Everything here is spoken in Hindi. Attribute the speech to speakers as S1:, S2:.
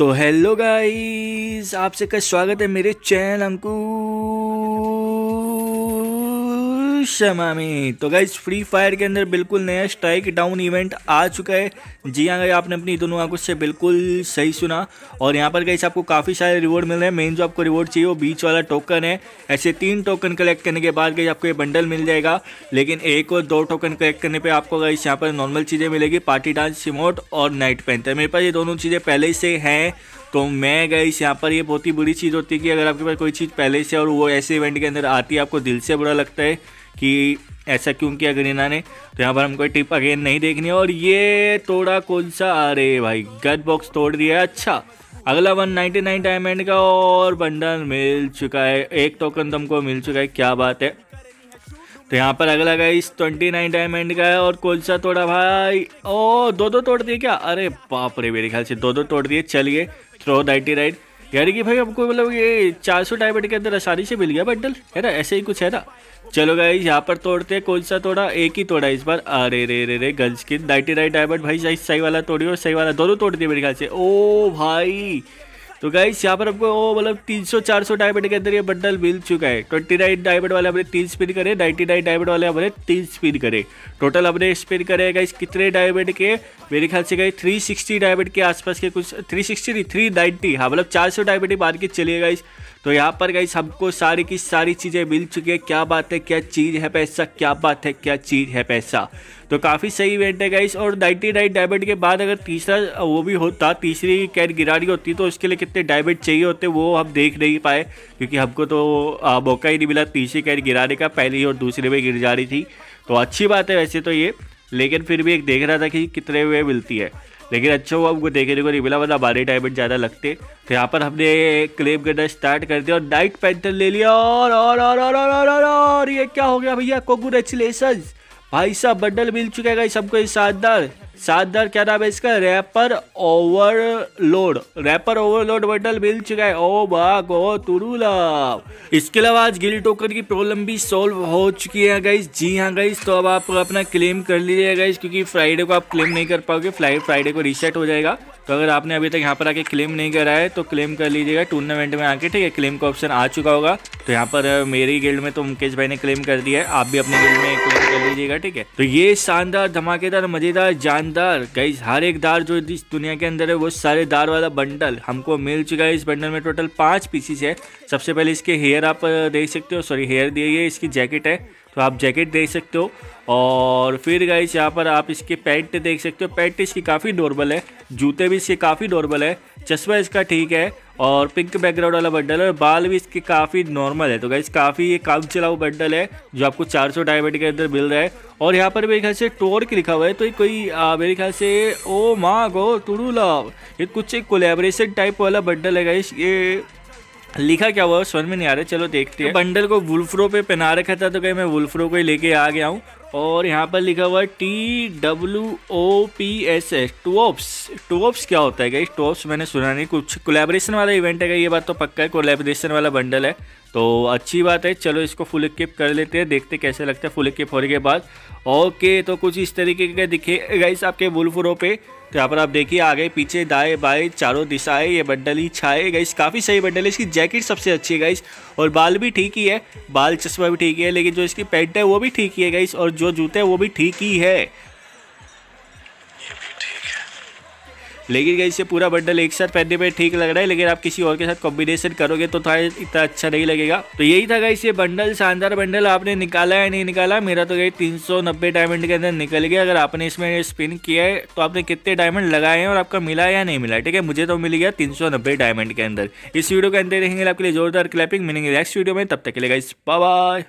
S1: तो हेलो गाइस आपसे का स्वागत है मेरे चैनल अंकु। शर्मा में तो गाइस फ्री फायर के अंदर बिल्कुल नया स्ट्राइक डाउन इवेंट आ चुका है। जी हाँ गई आपने अपनी दोनों आँखों से बिल्कुल सही सुना। और यहाँ पर गाइस आपको काफ़ी सारे रिवॉर्ड मिल रहे हैं। मेन जो आपको रिवॉर्ड चाहिए वो बीच वाला टोकन है। ऐसे तीन टोकन कलेक्ट करने के बाद गई आपको ये बंडल मिल जाएगा। लेकिन एक और दो टोकन कलेक्ट करने पर आपको गाइस यहाँ पर नॉर्मल चीज़ें मिलेगी। पार्टी डांस सिमोट और नाइट पेंथर मेरे पास ये दोनों चीज़ें पहले से हैं। तो मैं गई यहाँ पर ये बहुत ही बुरी चीज़ होती है कि अगर आपके पास कोई चीज़ पहले से और वो ऐसे इवेंट के अंदर आती है, आपको दिल से बुरा लगता है कि ऐसा क्यों किया गरीना ने तो यहाँ पर हमको टिप अगेन नहीं देखनी और ये तोड़ा कौन सा? अरे भाई गट बॉक्स तोड़ दिया है। अच्छा अगला वन नाइनटी नाइन डायमंड का और बंडल मिल चुका है। एक टोकन तो हमको मिल चुका है, क्या बात है। तो यहाँ पर अगला इस ट्वेंटी नाइन डायमंड का है और कौन सा तोड़ा भाई। ओ दो दो तोड़ दिए क्या? अरे बाप रे, मेरे ख्याल से दो दो तोड़ दिए। चलिए थ्रो दाइटी राइट यानी कि भाई हमको मतलब ये चार सौ डायमंड के अंदर आसानी से मिल गया बंडल है ना? ऐसे ही कुछ है ना? चलो गए यहाँ पर तोड़ते हैं कौन सा तोड़ा। एक ही तोड़ा इस बार। अरे रे रे रे, gun skin ninety nine diamond भाई सही सही वाला तोड़ी और सही वाला। दोनों तोड़ दिए मेरे ख्याल से। ओ भाई तो गाइस यहाँ पर वो मतलब 300 400 डायमंड के अंदर ये बंडल मिल चुका है। 29 डायमंड वाले हमने तीन स्पिन करे 99 डायमंड वाले हमने तीन स्पिन करे। टोटल हमने स्पिन करे गाइस कितने डायमंड के? मेरे ख्याल से गए 360 डायमंड के आसपास के कुछ 360 नहीं 390 हाँ मतलब 400 डायमंड मार के चलिए गाइस तो यहाँ पर गाइस हमको सारी की सारी चीज़ें मिल चुकी है। क्या बात है, क्या चीज़ है पैसा? क्या बात है, क्या चीज़ है पैसा? तो काफ़ी सही इवेंट है गाइस और नाइनटी नाइन डायमंड के बाद अगर तीसरा वो भी होता, तीसरी कैट गिरानी होती तो उसके लिए कितने डायमंड चाहिए होते वो हम देख नहीं पाए क्योंकि हमको तो मौका ही नहीं मिला तीसरी कैट गिराने का पहली और दूसरे में गिर जा रही थी। तो अच्छी बात है वैसे तो ये लेकिन फिर भी एक देख रहा था कि कितने वे मिलती है। लेकिन अच्छा हुआ हमको देखने को नहीं मिला वरना बारह डायमंड ज़्यादा लगते। तो यहाँ पर हमने क्लेम करना स्टार्ट कर दिया और नाइट पैंथर ले लिया। और और और और और और, और, ये क्या हो गया भैया? कोंग्रेचुलेसन भाई साहब बंडल मिल चुका है सबको शानदार। शानदार क्या नाम है इसका rapper overload rapper overload bundle मिल चुका है। ओ बाग ओ तुरुला इसके अलावा आज गिल टोकन की प्रॉब्लम भी सॉल्व हो चुकी है गाइस जी हाँ गाइस तो अब आप अपना क्लेम कर लीजिएगा गाइस क्योंकि फ्राइडे को आप क्लेम नहीं कर पाओगे। फ्राइडे को रीसेट हो जाएगा। तो अगर आपने अभी तक यहाँ पर आके क्लेम नहीं करा है तो क्लेम कर लीजिएगा टूर्नामेंट में आके, ठीक है? क्लेम का ऑप्शन आ चुका होगा। तो यहाँ पर मेरी गिल्ड में तो मुकेश भाई ने क्लेम कर दिया है। आप भी अपने गिल्ड में क्लेम कर लीजिएगा, ठीक है? तो ये शानदार, धमाकेदार, मज़ेदार जानदार गई हर एक दार जो इस दुनिया के अंदर है, वो सारे दार वाला बंडल हमको मिल चुका है। इस बंडल में टोटल पाँच पीसीस है। सबसे पहले इसके हेयर आप देख सकते हो सॉरी हेयर दिए इसकी जैकेट है। तो आप जैकेट देख सकते हो। और फिर गाइस यहाँ पर आप इसके पैंट देख सकते हो। पैंट इसकी काफ़ी नॉर्मल है। जूते भी इसके काफ़ी नॉर्मल है। चश्मा इसका ठीक है। और पिंक बैकग्राउंड वाला बंडल है और बाल भी इसके काफ़ी नॉर्मल है। तो गाइस काफ़ी ये काम चलाऊ बंडल है जो आपको 400 सौ डायमंड के अंदर मिल रहा है। और यहाँ पर मेरे ख्याल से टोर्क लिखा हुआ है। तो ये कोई आ, मेरे ख्याल से ओ माँ गो तुड़ूला ये कुछ एक कोलेबरेशन टाइप वाला बंडल है गाइस ये लिखा क्या हुआ? समझ में नहीं आ रहा। चलो देखते हैं। बंडल को वुल्फ्रो पे पहना रखा था तो कहीं, मैं वुल्फ्रो को ही लेके आ गया हूँ। और यहाँ पर लिखा हुआ है T W O P S S टूऑप्स टूऑप्स क्या होता है टूऑप्स मैंने सुना नहीं। कुछ कोलेब्रेशन वाला इवेंट है ये बात तो पक्का है। कोलेब्रेशन वाला बंडल है। तो अच्छी बात है। चलो इसको फुल इक्विप कर लेते हैं। देखते कैसे लगता है फुल इक्विप होने के बाद। ओके तो कुछ इस तरीके के दिखे गाइस आपके वुल्फ्रो पे। तो यहाँ पर आप देखिए, आगे, पीछे, दाएँ, बाएँ, चारों दिशाएँ, ये बंडल ही छाए। गाइस काफ़ी सही बंडल है। इसकी जैकेट सबसे अच्छी है गाइस और बाल भी ठीक ही है। बाल चश्मा भी ठीक ही है। लेकिन जो इसकी पैंट है, वो भी ठीक ही है गाइस और जो जूते वो भी ठीक ही है। लेकिन गई से पूरा बंडल एक साथ पहनने में ठीक लग रहा है? लेकिन आप किसी और के साथ कॉम्बिनेशन करोगे तो थोड़ा इतना अच्छा नहीं लगेगा। तो यही था गाइस ये बंडल, शानदार बंडल आपने निकाला है नहीं निकाला? मेरा तो गई तीन डायमंड के अंदर निकल गया। अगर आपने इसमें स्पिन किया है तो आपने कितने डायमंड लगाए हैं और आपका मिला या नहीं मिला? ठीक है, मुझे तो मिल गया तीन सौ नब्बे डायमंड के अंदर। इस वीडियो के अंदर रहेंगे आपके लिए जोरदार क्लैपिंग मिलेंगे नेक्स्ट वीडियो में। तब तक के लिए गाइस बाय